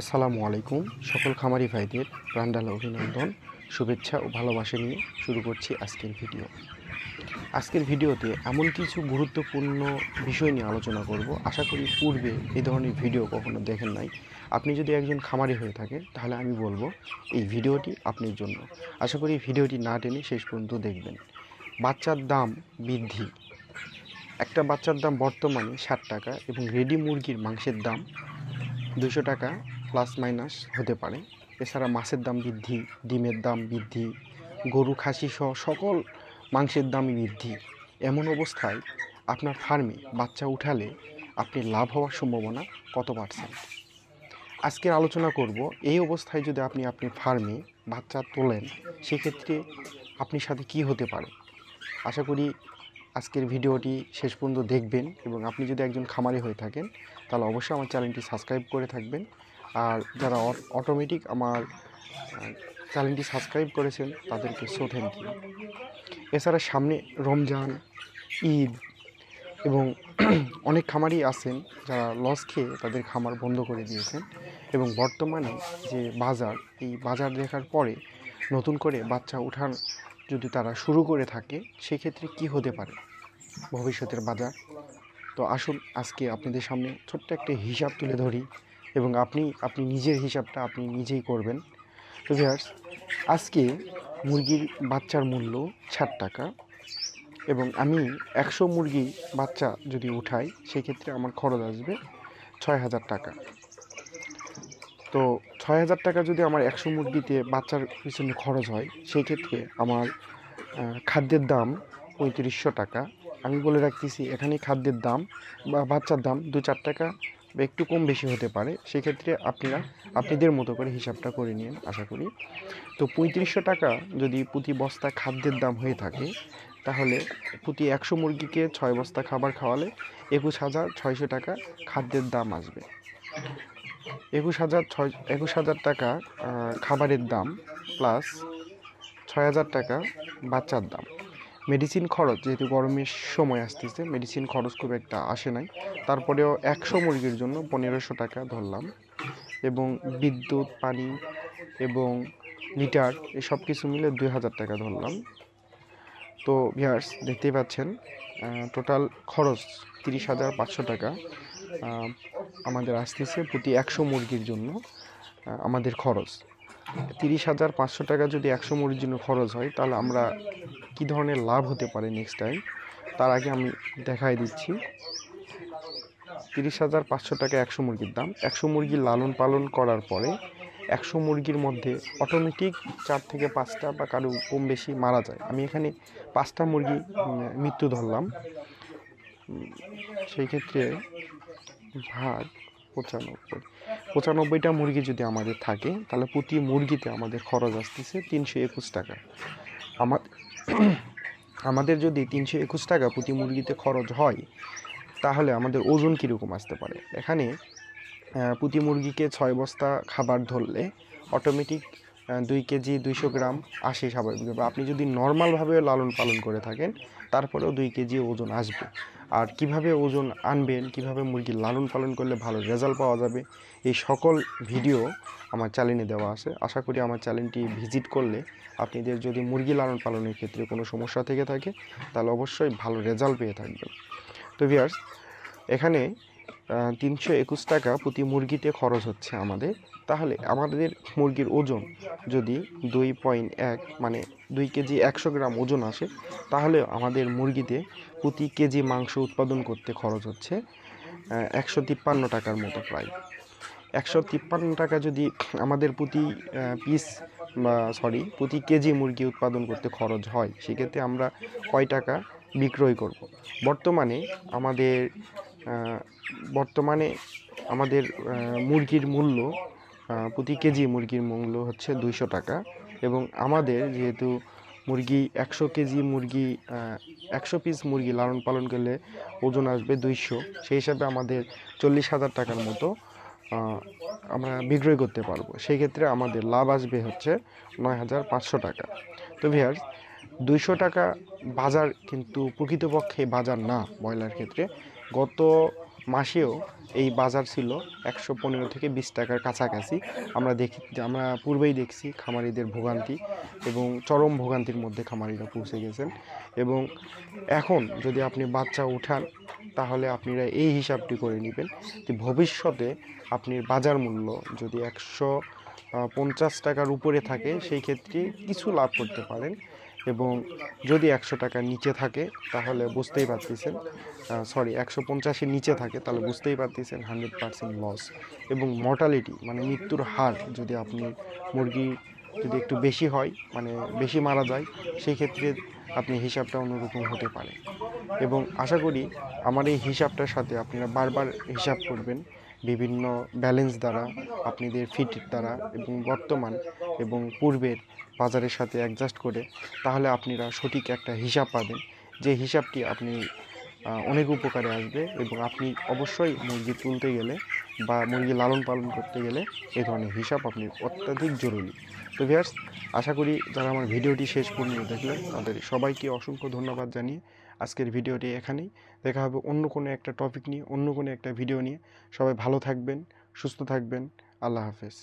আসসালামু আলাইকুম। সকল খামারি ভাইদের প্রাণডাল অভিনন্দন, শুভেচ্ছা ও ভালোবাসা নিয়ে শুরু করছি আজকের ভিডিও। আজকের ভিডিওতে এমন কিছু গুরুত্বপূর্ণ বিষয় নিয়ে আলোচনা করব। আশা করি পূর্বে এই ধরনের ভিডিও কখনো দেখেন নাই। আপনি যদি একজন খামারি হয়ে থাকেন, তাহলে আমি বলব এই ভিডিওটি আপনার জন্য। আশা করি ভিডিওটি না টেনে শেষ পর্যন্ত দেখবেন। বাচ্চার দাম বৃদ্ধি। একটা বাচ্চার দাম বর্তমানে ষাট টাকা এবং রেডি মুরগির মাংসের দাম দুশো টাকা। প্লাস মাইনাস হতে পারে। এছাড়া মাছের দাম বৃদ্ধি, ডিমের দাম বৃদ্ধি, গরু খাসি সহ সকল মাংসের দাম বৃদ্ধি। এমন অবস্থায় আপনার ফার্মে বাচ্চা উঠালে আপনি লাভ হওয়ার সম্ভাবনা কত পার্সেন্ট আজকের আলোচনা করব, এই অবস্থায় যদি আপনি আপনি ফার্মে বাচ্চা তোলেন, সেক্ষেত্রে আপনার সাথে কি হতে পারে? আশা করি আজকের ভিডিওটি শেষ পর্যন্ত দেখবেন এবং আপনি যদি একজন খামারি হয়ে থাকেন, তাহলে অবশ্যই আমার চ্যানেলটি সাবস্ক্রাইব করে থাকবেন। আর যারা অটোমেটিক আমার চ্যানেলটি সাবস্ক্রাইব করেছেন, তাদেরকে সো থ্যাংক ইউ এছাড়া সামনে রমজান, ঈদ এবং অনেক খামারই আছেন যারা লস খেয়ে তাদের খামার বন্ধ করে দিয়েছেন এবং বর্তমানে যে বাজার, এই বাজার দেখার পরে নতুন করে বাচ্চা ওঠার যদি তারা শুরু করে থাকে, সেক্ষেত্রে কি হতে পারে? ভবিষ্যতের বাজার? তো আসুন, আজকে আপনাদের সামনে ছোট্ট একটা হিসাব তুলে ধরি। এবং আপনি আপনি নিজের হিসাবটা আপনি নিজেই করবেন। তো ভিয়ার্স আজকে মুরগির বাচ্চার মূল্য ষাট টাকা এবং আমি একশো মুরগি বাচ্চা যদি উঠাই, সেক্ষেত্রে আমার খরচ আসবে ছয় হাজার টাকা। তো ছয় হাজার টাকা যদি আমার একশো মুরগিতে বাচ্চার পিছনে খরচ হয় সেই ক্ষেত্রে আমার খাদ্যের দাম পঁয়ত্রিশশো টাকা। আমি বলে রাখতেছি এখানে খাদ্যের দাম বা বাচ্চার দাম দু চার টাকা বা একটু কম বেশি হতে পারে, সেক্ষেত্রে আপনারা, আপনাদের মতো করে হিসাবটা করে নিন, আশা করি। তো পঁয়ত্রিশশো টাকা যদি প্রতি বস্তা খাদ্যের দাম হয়ে থাকে, তাহলে প্রতি একশো মুরগিকে ছয় বস্তা খাবার খাওয়ালে একুশ হাজার ছয়শো টাকা খাদ্যের দাম আসবে। একুশ হাজার ছয়, একুশ হাজার টাকা খাবারের দাম, প্লাস ছয় হাজার টাকা বাচ্চার দাম। মেডিসিন খরচ, যেহেতু গরমের সময় আসতেছে, মেডিসিন খরচ খুব একটা আসে নাই। তারপরেও একশো মুরগির জন্য পনেরোশো টাকা ধরলাম। এবং বিদ্যুৎ, পানি এবং লিটার এসব কিছু মিলে দুই হাজার টাকা ধরলাম। তো ভিয়ার্স দেখতেই পাচ্ছেন টোটাল খরচ তিরিশ হাজার পাঁচশো টাকা আমাদের আসতেছে প্রতি একশো মুরগির জন্য আমাদের খরচ। তিরিশ হাজার পাঁচশো টাকা যদি একশো মুরগির জন্য খরচ হয়, তাহলে আমরা কী ধরনের লাভ হতে পারে নেক্সট টাইম তার আগে আমি দেখাই দিচ্ছি। তিরিশ হাজার পাঁচশো টাকা একশো মুরগির দাম। একশো মুরগি লালন পালন করার পরে একশো মুরগির মধ্যে অটোমেটিক চার থেকে পাঁচটা বা কারও কম বেশি মারা যায়। আমি এখানে পাঁচটা মুরগি মৃত্যু ধরলাম। সেই ক্ষেত্রে ভাগ পঁচানব্বই। পঁচানব্বইটা মুরগি যদি আমাদের থাকে, তাহলে প্রতি মুরগিতে আমাদের খরচ আসতেছে তিনশো একুশ টাকা। আমার আমাদের যদি তিনশো একুশ টাকা প্রতি মুরগিতে খরচ হয়, তাহলে আমাদের ওজন কীরকম আসতে পারে? এখানে প্রতি মুরগিকে ছয় বস্তা খাবার ধরলে অটোমেটিক দুই কেজি দুইশো গ্রাম আসে স্বাভাবিকভাবে আপনি যদি নর্মালভাবে লালন পালন করে থাকেন, তারপরেও দুই কেজি ওজন আসবে। আর কীভাবে ওজন আনবেন, কীভাবে মুরগির লালন পালন করলে ভালো রেজাল্ট পাওয়া যাবে, এই সকল ভিডিও আমার চ্যানেলে দেওয়া আছে। আশা করি আমার চ্যানেলটি ভিজিট করলে আপনাদের যদি মুরগি লালন পালনের ক্ষেত্রে কোনো সমস্যা থেকে থাকে, তাহলে অবশ্যই ভালো রেজাল্ট পেয়ে থাকবেন। তো ভিয়ার্স এখানে তিনশো একুশ টাকা প্রতি মুরগিতে খরচ হচ্ছে আমাদের। তাহলে আমাদের মুরগির ওজন যদি দুই পয়েন্ট এক মানে দুই কেজি একশো গ্রাম ওজন আসে, তাহলে আমাদের মুরগিতে প্রতি কেজি মাংস উৎপাদন করতে খরচ হচ্ছে একশো তিপ্পান্ন টাকার মতো প্রায়। একশো তিপ্পান্ন টাকা যদি আমাদের প্রতি পিস বা সরি প্রতি কেজি মুরগি উৎপাদন করতে খরচ হয়, সেক্ষেত্রে আমরা কয় টাকা বিক্রয় করব? বর্তমানে আমাদের বর্তমানে আমাদের মুরগির মূল্য প্রতি কেজি মুরগির মূল্য হচ্ছে দুইশো টাকা এবং আমাদের যেহেতু মুরগি একশো কেজি মুরগি একশো পিস মুরগি লালন পালন করলে ওজন আসবে দুইশো, সেই হিসাবে আমাদের চল্লিশ হাজার টাকার মতো আমরা বিক্রয় করতে পারব। সেই ক্ষেত্রে আমাদের লাভ আসবে হচ্ছে নয় হাজার পাঁচশো টাকা। তো ভিয়ার্স দুইশো টাকা বাজার কিন্তু প্রকৃতপক্ষে বাজার না, ব্রয়লার ক্ষেত্রে। গত মাসেও এই বাজার ছিল একশো পনেরো থেকে বিশ টাকার কাছাকাছি। আমরা দেখি, আমরা পূর্বেই দেখছি খামারিদের ভোগান্তি এবং চরম ভোগান্তির মধ্যে খামারিরা পৌঁছে গেছেন। এবং এখন যদি আপনি বাচ্চা উঠান, তাহলে আপনারা এই হিসাবটি করে নেবেন যে ভবিষ্যতে আপনি বাজার মূল্য যদি একশো পঞ্চাশ টাকার উপরে থাকে, সেই ক্ষেত্রে কিছু লাভ করতে পারেন। এবং যদি একশো টাকার নিচে থাকে, তাহলে বুঝতেই পারতেছেন সরি একশো পঞ্চাশের নিচে থাকে, তাহলে বুঝতেই পারতেছেন হান্ড্রেড পার্সেন্ট লস এবং মর্টালিটি মানে মৃত্যুর হার যদি আপনি মুরগি যদি একটু বেশি হয় মানে বেশি মারা যায়, সেই ক্ষেত্রে আপনি হিসাবটা অন্যরকম হতে পারে। এবং আশা করি আমার এই হিসাবটার সাথে আপনারা বারবার হিসাব করবেন। বিভিন্ন ব্যালেন্স দ্বারা আপনাদের ফিটের দ্বারা এবং বর্তমান এবং পূর্বের বাজারের সাথে অ্যাডজাস্ট করে তাহলে আপনারা সঠিক একটা হিসাব পাবেন। যে হিসাবটি আপনি অনেক উপকারে আসবে এবং আপনি অবশ্যই মুরগি তুলতে গেলে বা মুরগি লালন পালন করতে গেলে এই ধরনের হিসাব আপনি অত্যাধিক জরুরি। তো ভিয়ার্স আশা করি যারা আমার ভিডিওটি শেষ পর্যন্ত দেখলেন, তাদের সবাইকে অসংখ্য ধন্যবাদ জানিয়ে আজকের ভিডিওটি এখানেই। দেখা হবে অন্য কোনো একটা টপিক নিয়ে, অন্য কোনো একটা ভিডিও নিয়ে। সবাই ভালো থাকবেন, সুস্থ থাকবেন। আল্লাহ হাফেজ।